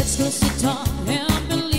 Let's go sit down and believe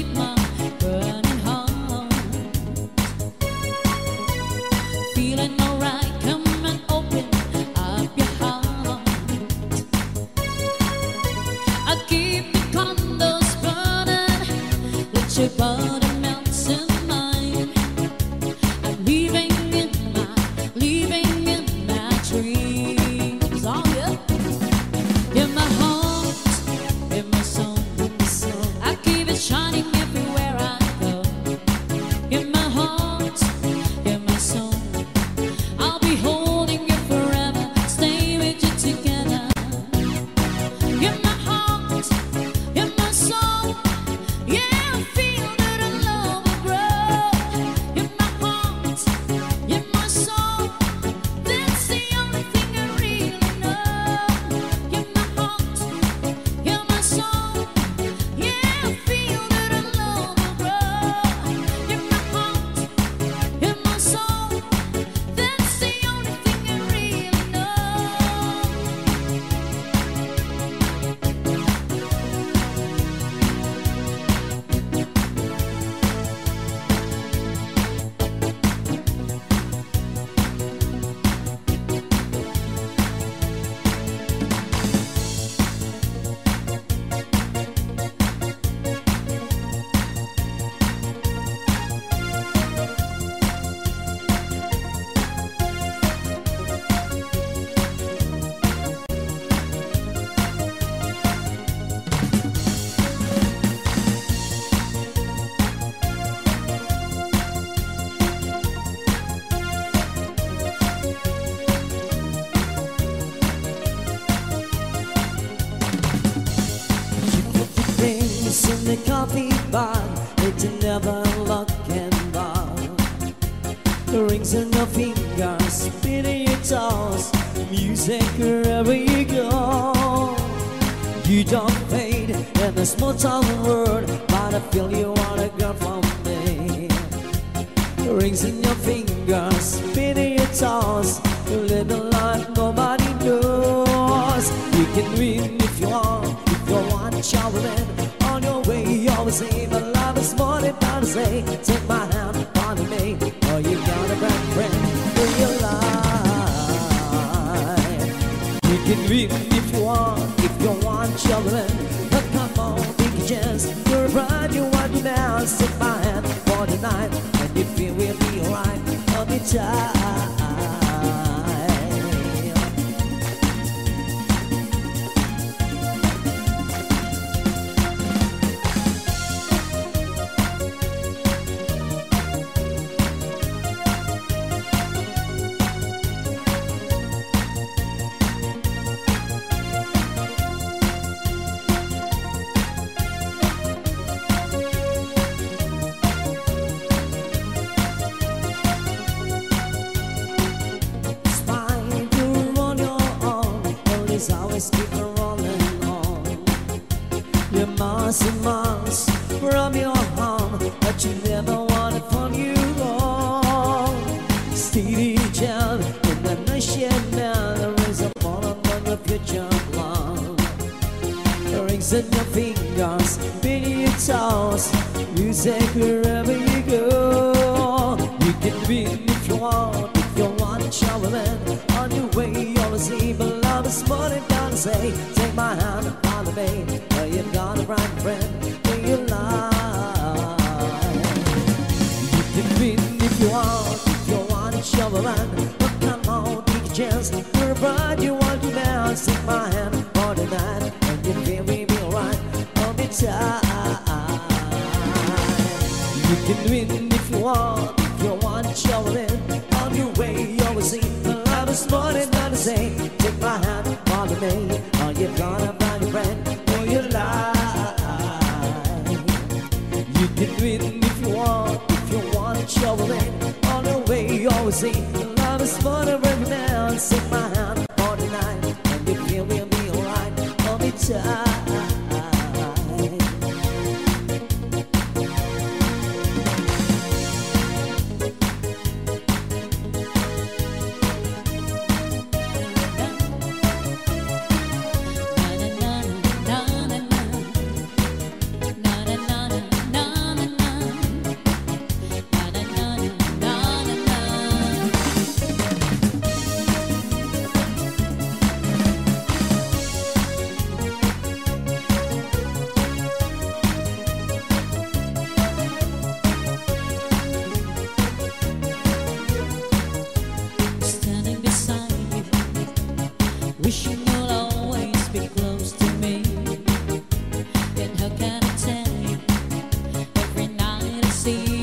In the coffee bar, it's never looking bar. The rings in your fingers, spinning your toes, music wherever you go. You don't fade in the small town world, but I feel you want a girl from me. The Rings in your fingers, spinning your toes, you live a life nobody knows. You can win if you want, if you want, traveling on your say, my love is more than to say. Take my hand, follow me, or you got a bad friend for your life. You can win if you want, if you want, traveling. But come on, take a chance. You're right, you want to dance. Take my hand for the night, and if you will be alright, I'll be tired. Your future plan. Rings in your fingers, beneath your toes, music wherever you go. You can win if you want, if you want, traveling on your way. Always see, but love is more than gonna say. Take my hand and follow me, or you've got a right friend in your life. You can win if you want, if you want, traveling. But come on, take a chance. Bride, you want Take my hand the night, and you feel be alright the. You can win if you want, if you want, traveling on your way. You always see love is more than. Take my hand, follow me, you're gonna friend for your life. You can win if you want, if you want, traveling on the way. You always see the love is more than see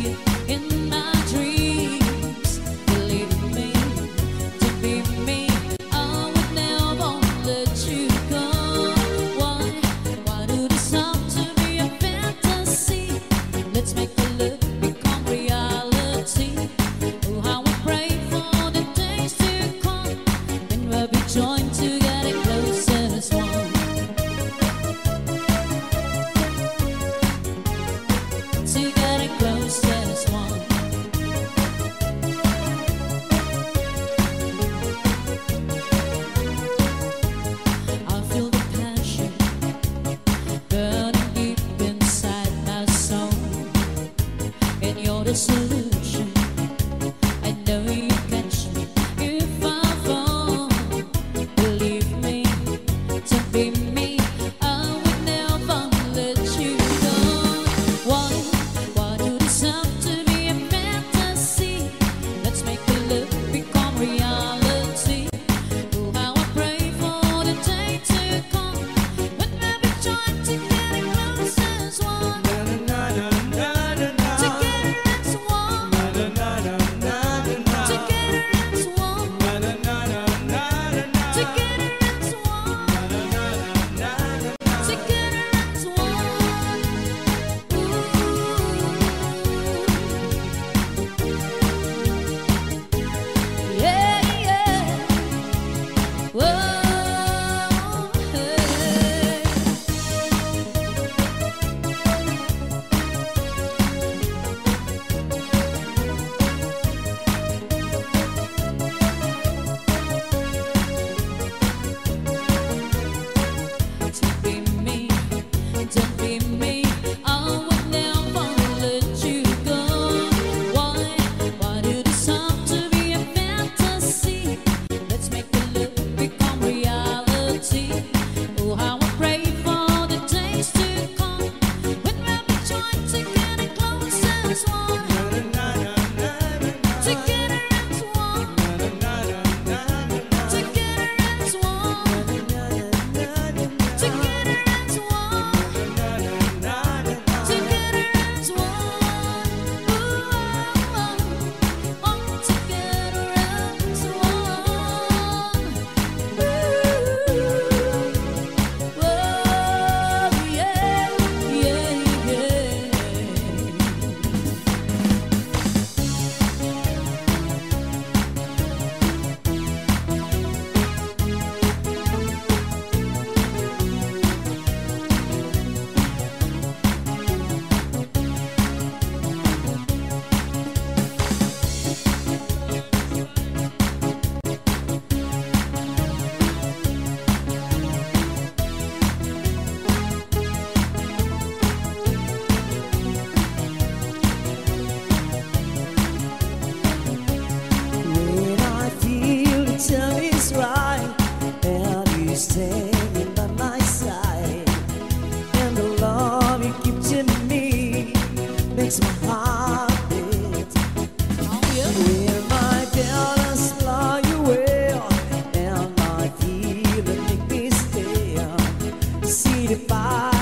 far.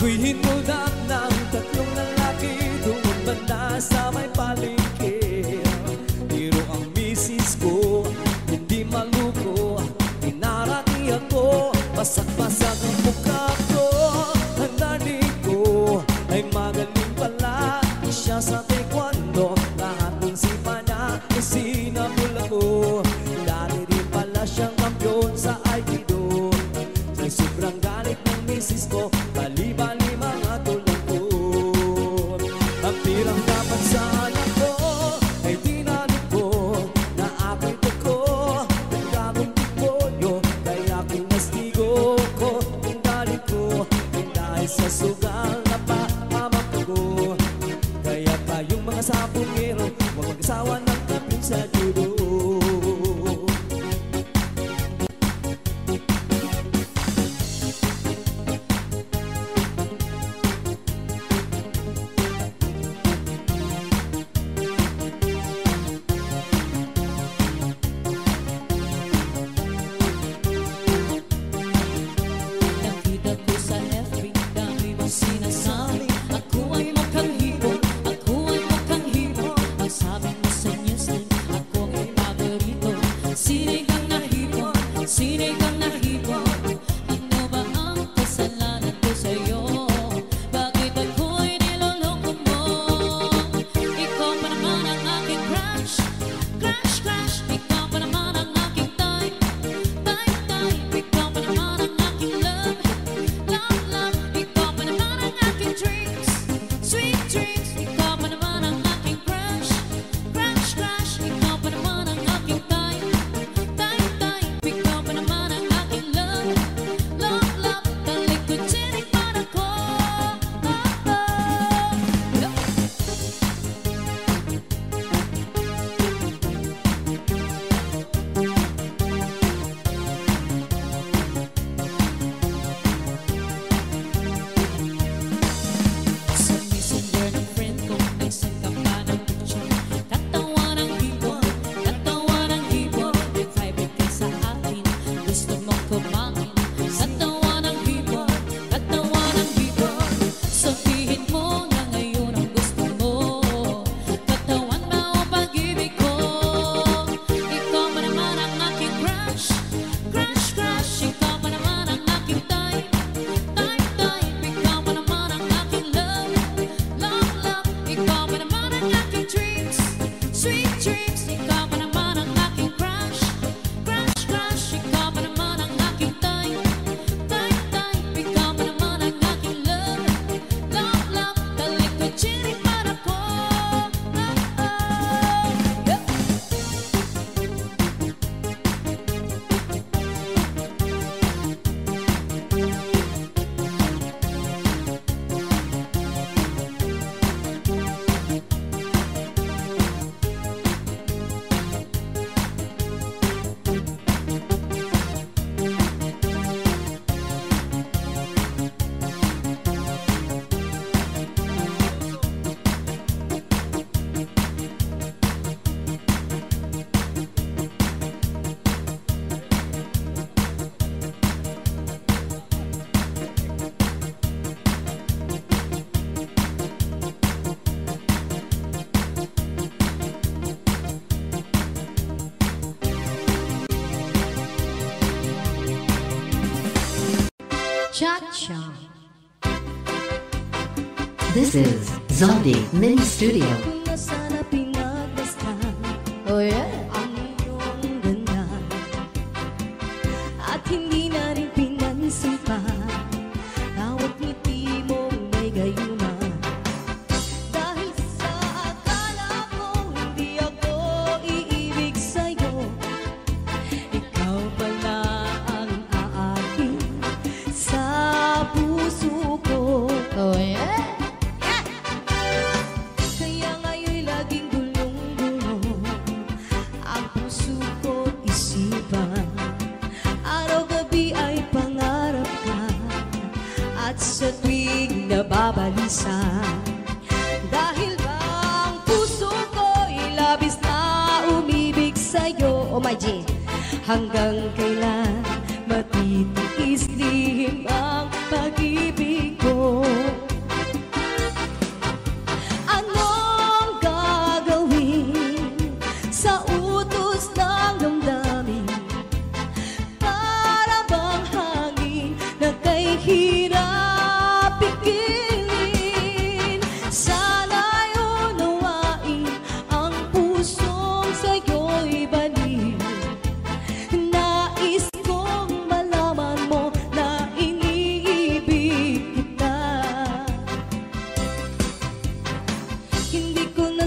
Ako'y hinuldan ng tatlong lalaki Doon ba banda sa may paling Mini Studio.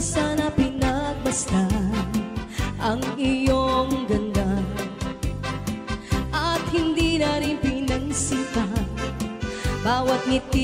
sana pinagmasdan ang iyong ganda. At hindi na rin pinansipan bawat ngiti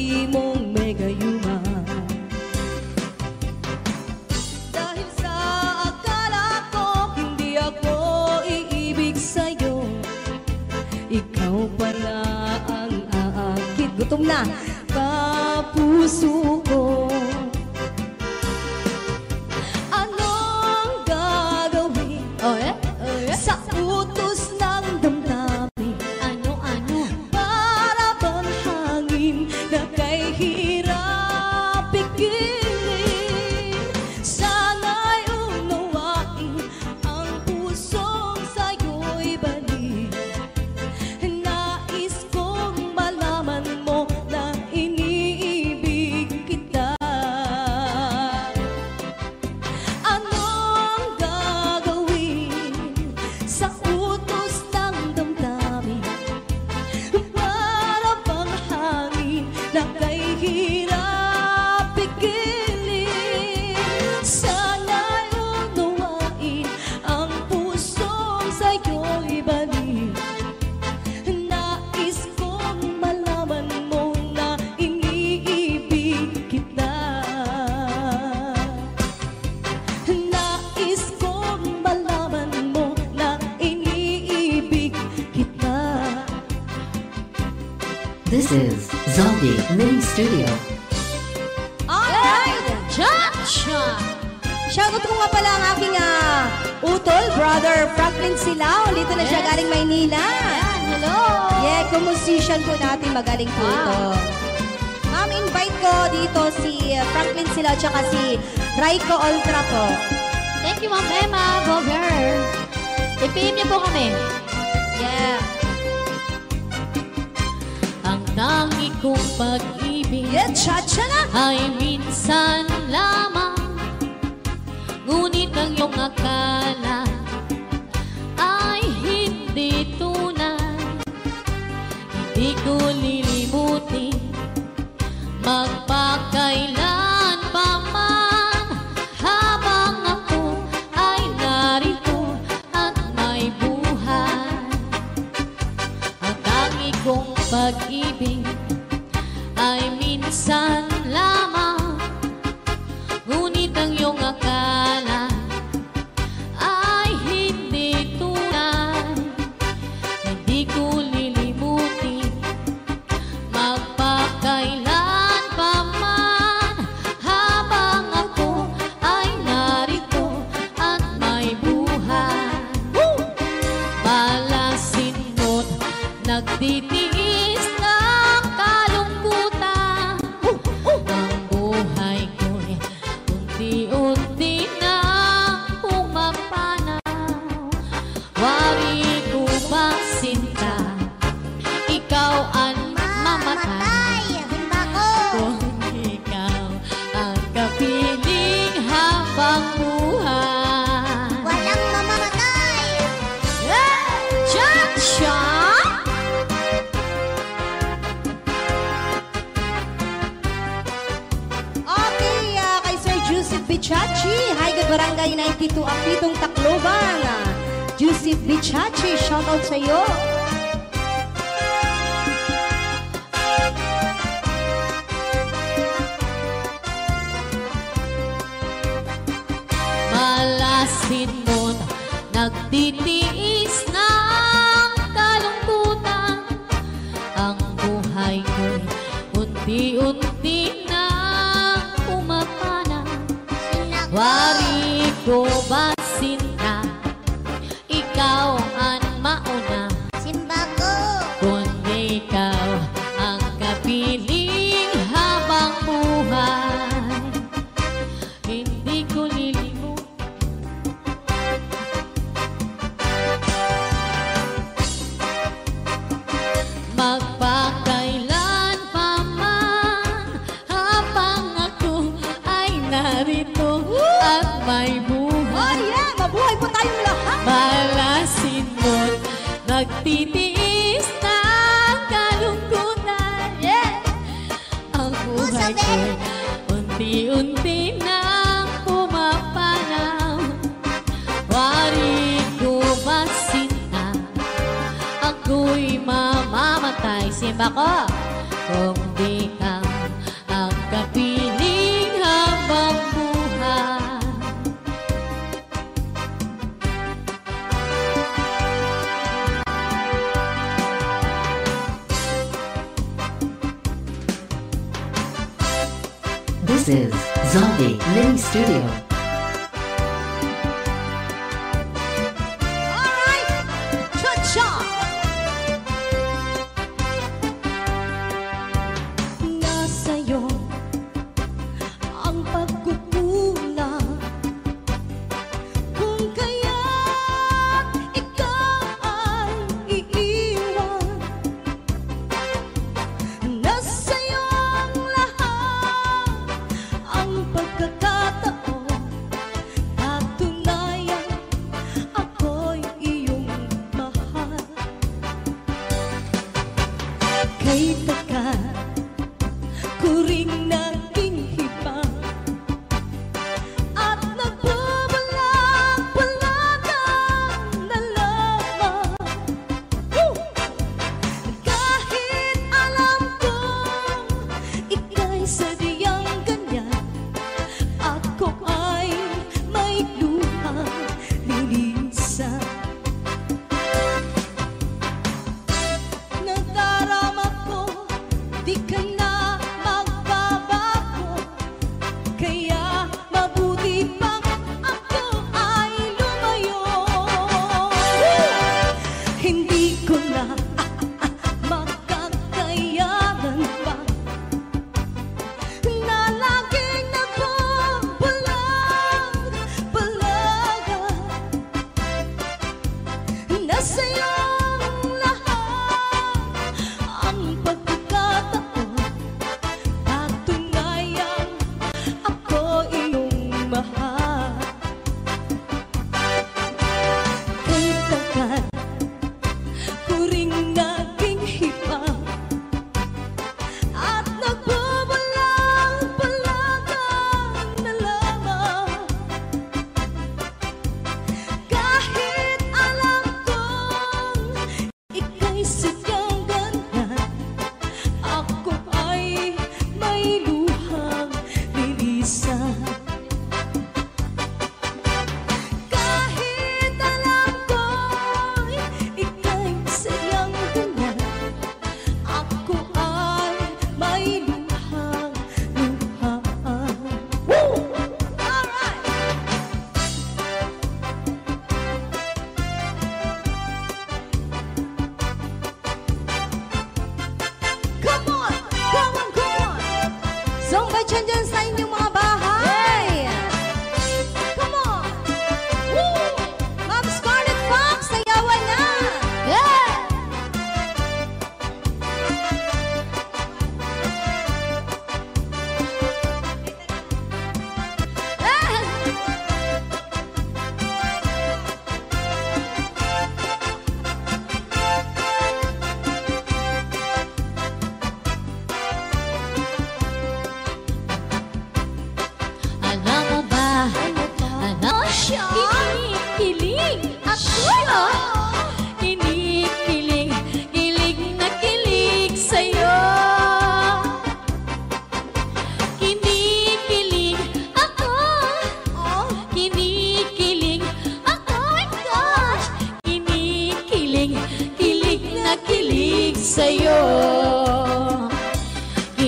Brother Franklin Silao. Dito na yes. siya galing Maynila. Ayan, hello. Yeah, kumusician po natin. Magaling po wow. Ma'am, invite ko dito si Franklin Silao tsaka si Raiko Oltra po. Thank you, Ma'am Emma. Go girl. I-PM niyo po kami. Yeah. Ang tangi kong pag-ibig yeah, cha -cha na. ay minsan lamang Ngunit ang iyong akala ko lilimutin Magpakailan Bichachi, Haigad Barangay 92, Apitong Tacloban. Joseph Bichachi, shoutout sa iyo. Malasin mo, nagtitiis. Mini Studio.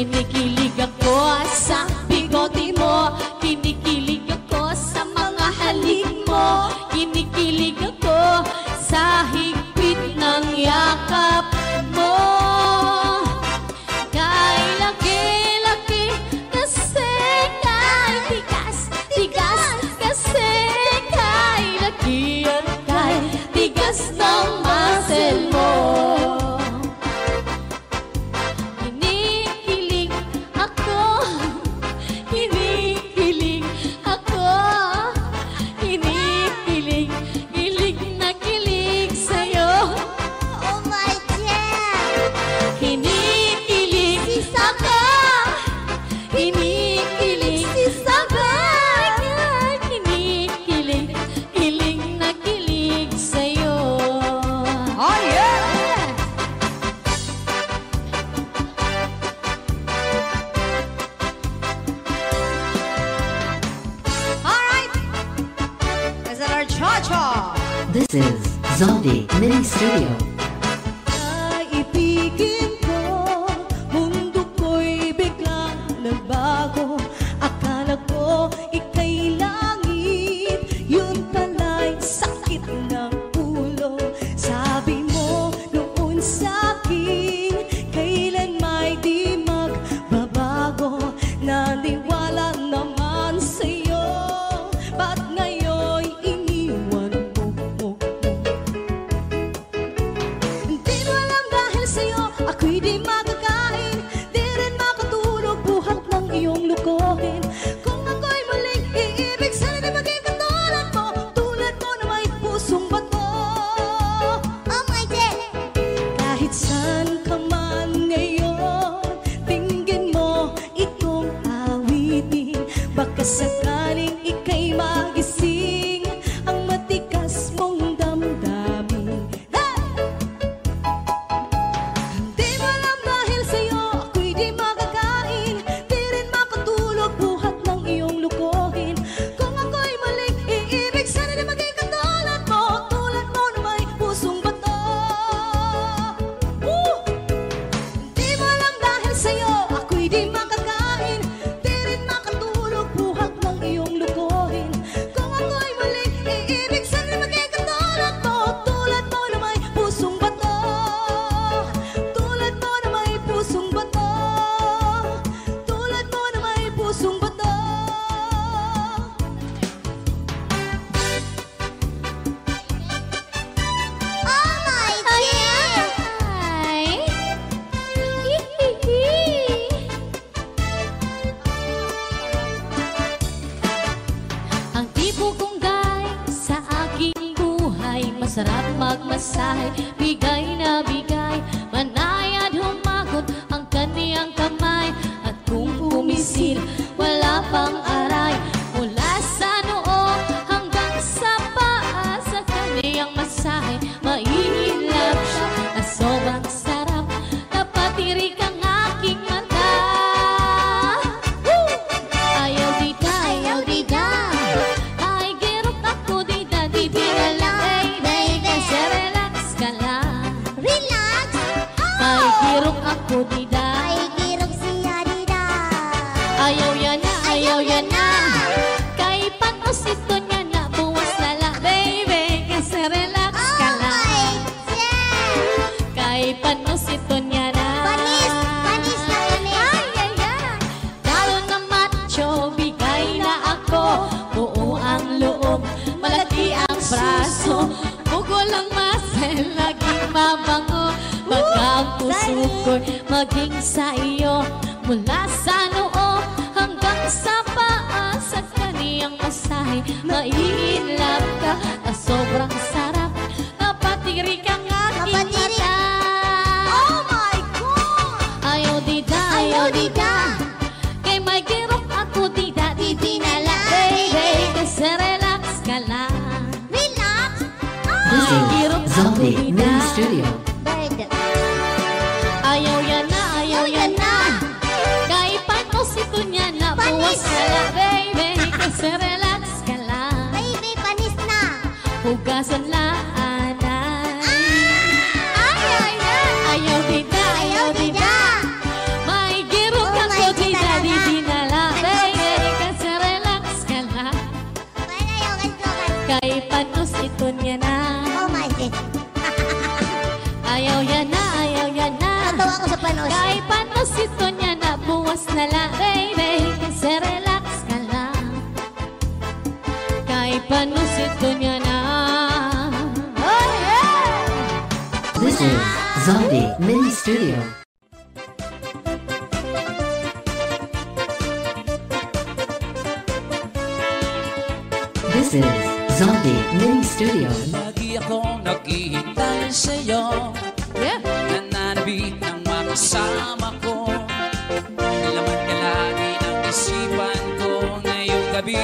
Kinikilig ako sa 我抵达。maging sa iyo. Mula sa noo hanggang sa paa Sa kaniyang masahe Maiinlove ka na sobrang sarap Kapatiri kang aking Kapatiri. mata. Oh my God! Ayaw di da, ayaw, di da. Kay may girok ako di da Di dinala, baby Kasi relax ka lang. Relax? Oh. This is Zombie Mini Studio. Serelax ka lang. Ay, may panis na. Hugasan lang. studio. This is Zombie Mini Studio. Lagi akong naghihintay sa'yo. Yeah. Nananabit ng makasama ko. Laman ka lagi ng isipan ko ngayong gabi.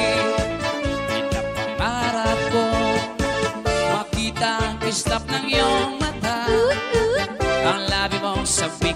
Inapangarap ko. Makita ang kislap ng iyong dans la vie, mon ça pique